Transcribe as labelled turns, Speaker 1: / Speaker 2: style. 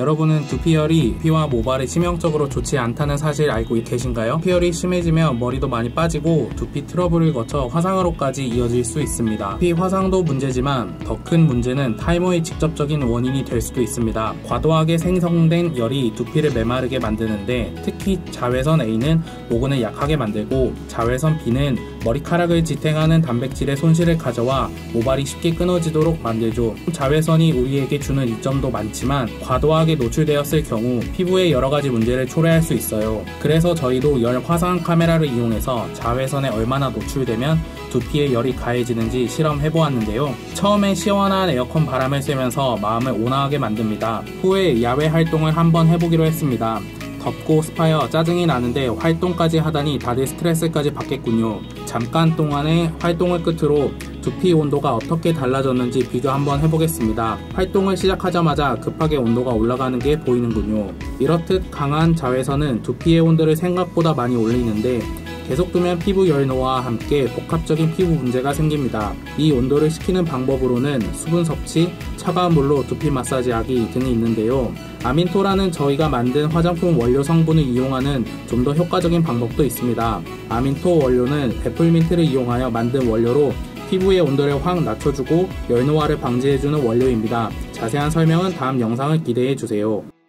Speaker 1: 여러분은 두피열이 피와 모발에 치명적으로 좋지 않다는 사실 알고 계신가요? 피열이 심해지면 머리도 많이 빠지고 두피 트러블을 거쳐 화상으로까지 이어질 수 있습니다. 피 화상도 문제지만 더 큰 문제는 탈모의 직접적인 원인이 될 수도 있습니다. 과도하게 생성된 열이 두피를 메마르게 만드는데 특히 자외선 A는 모근을 약하게 만들고 자외선 B는 머리카락을 지탱하는 단백질의 손실을 가져와 모발이 쉽게 끊어지도록 만들죠. 자외선이 우리에게 주는 이점도 많지만 과도 하게 노출되었을 경우 피부에 여러가지 문제를 초래할 수 있어요. 그래서 저희도 열 화상 카메라를 이용해서 자외선에 얼마나 노출되면 두피에 열이 가해지는지 실험해 보았는데요. 처음에 시원한 에어컨 바람을 쐬면서 마음을 온화하게 만듭니다. 후에 야외 활동을 한번 해보기로 했습니다. 덥고 습하여 짜증이 나는데 활동까지 하다니 다들 스트레스까지 받겠군요. 잠깐 동안의 활동을 끝으로 두피 온도가 어떻게 달라졌는지 비교 한번 해보겠습니다. 활동을 시작하자마자 급하게 온도가 올라가는 게 보이는군요. 이렇듯 강한 자외선은 두피의 온도를 생각보다 많이 올리는데 계속 두면 피부 열노와 함께 복합적인 피부 문제가 생깁니다. 이 온도를 식히는 방법으로는 수분 섭취, 차가운 물로 두피 마사지하기 등이 있는데요. 아민토라는 저희가 만든 화장품 원료 성분을 이용하는 좀 더 효과적인 방법도 있습니다. 아민토 원료는 애플민트를 이용하여 만든 원료로 피부의 온도를 확 낮춰주고 열노화를 방지해주는 원료입니다. 자세한 설명은 다음 영상을 기대해주세요.